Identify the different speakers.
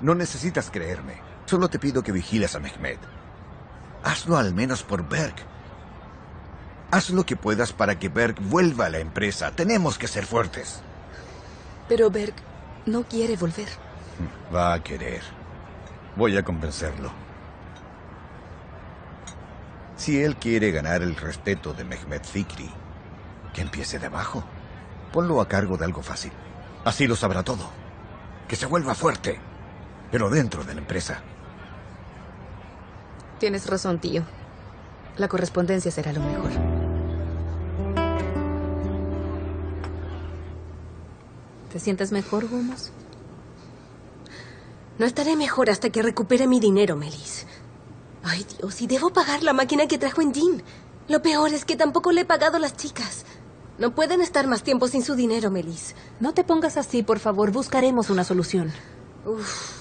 Speaker 1: No necesitas creerme. Solo te pido que vigiles a Mehmet. Hazlo al menos por Berg. Haz lo que puedas para que Berg vuelva a la empresa. Tenemos que ser fuertes.
Speaker 2: Pero Berg no quiere volver.
Speaker 1: Va a querer. Voy a convencerlo. Si él quiere ganar el respeto de Mehmet Fikri, que empiece de abajo. Ponlo a cargo de algo fácil. Así lo sabrá todo. Que se vuelva fuerte, pero dentro de la empresa.
Speaker 2: Tienes razón, tío. La correspondencia será lo mejor. ¿Te sientes mejor, Gumos?
Speaker 3: No estaré mejor hasta que recupere mi dinero, Melis. Ay, Dios, y debo pagar la máquina que trajo en Jean. Lo peor es que tampoco le he pagado a las chicas. No pueden estar más tiempo sin su dinero, Melis.
Speaker 2: No te pongas así, por favor. Buscaremos una solución.
Speaker 3: Uf.